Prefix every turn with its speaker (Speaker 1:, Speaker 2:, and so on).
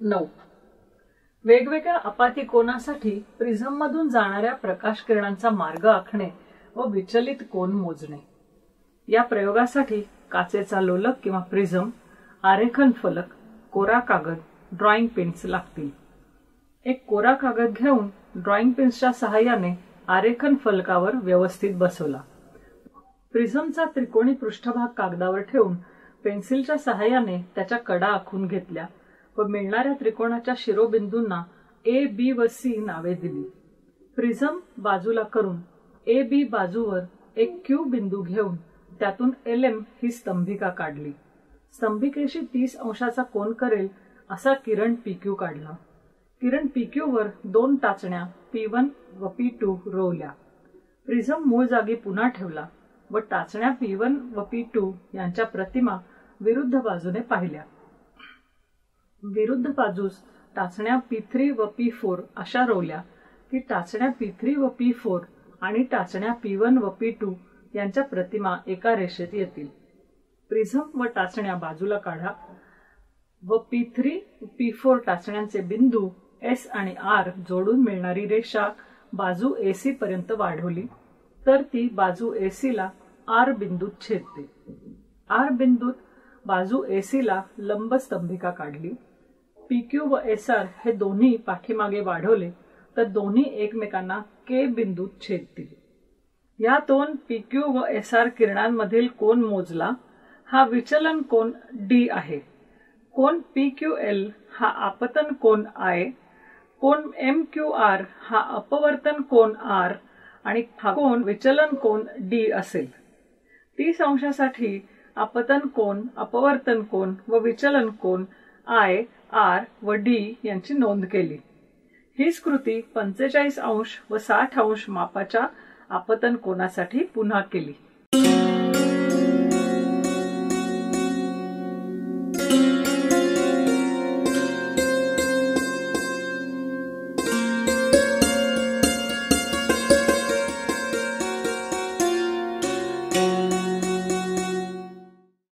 Speaker 1: नऊ. वेगवेगळ्या अपाती कोनासाठी प्रिझममधून जाणाऱ्या प्रकाश किरणांचा मार्ग आखणे व विचलित कोन मोजणे. या प्रयोगासाठी काचेचा लोलक किंवा प्रिझम आरेखन फलक कोरा कागद ड्रॉइंग पेन्स लागतील. एक कोरा कागद घेऊन ड्रॉइंग पेन्सच्या सहाय्याने आरेखन फलकावर व्यवस्थित बसवला. प्रिझमचा त्रिकोणी पृष्ठभाग कागदावर ठेवून पेन्सिलच्या सहाय्याने त्याच्या कडा आखून घेतल्या. व मिळणाऱ्या त्रिकोणाच्या शिरोबिंदूंना ए बी व सी नावे दिली. प्रिझम बाजूला करून ए बी बाजूवर एक क्यू बिंदू घेऊन त्यातून एल एम ही स्तंभिका काढली. स्तंभिकेशी तीस अंशाचा कोन करेल असा किरण पीक्यू काढला. किरण पीक्यू वर दोन टाचण्या पी वन व पी टू रोवल्या. प्रिझम मूळ जागी पुन्हा ठेवला व टाचण्या पी वन व पी टू यांच्या प्रतिमा विरुद्ध बाजूने पाहिल्या. विरुद्ध बाजूस टाचण्या पी थ्री व पी फोर अशा रोवल्या की टाचण्या पी थ्री व पी फोर आणि टाचण्या पी वन व पी टू यांच्या प्रतिमा एका रेषेत येतील. प्रिझम व टाचण्या बाजूला काढा व पी थ्री पी फोर टाचण्यांचे बिंदू एस आणि आर जोडून मिळणारी रेषा बाजू एसी पर्यंत वाढवली तर ती बाजू एसी ला आर बिंदूत छेदते. आर बिंदूत बाजू एसी ला लंब स्तंभिका काढली. पीक्यू व एस आर हे दोन्ही पाठीमागे वाढवले तर दोन्ही एकमेकांना के बिंदूत छेदतील. या दोन पीक्यू व एस आर किरणांमधील कोन मोजला हा विचलन कोन डी आहे. कोन पी क्यू एल हा आपतन कोन आय कोन एम क्यू आर हा अपवर्तन कोन आर आणि हा कोन विचलन कोन डी असेल. तीस अंशासाठी आपतन कोन अपवर्तन कोन व विचलन कोन आय आर व डी यांची नोंद केली. ही स्कृती पंचेचाळीस अंश व साठ अंश मापाच्या आपतन कोणासाठी पुन्हा केली.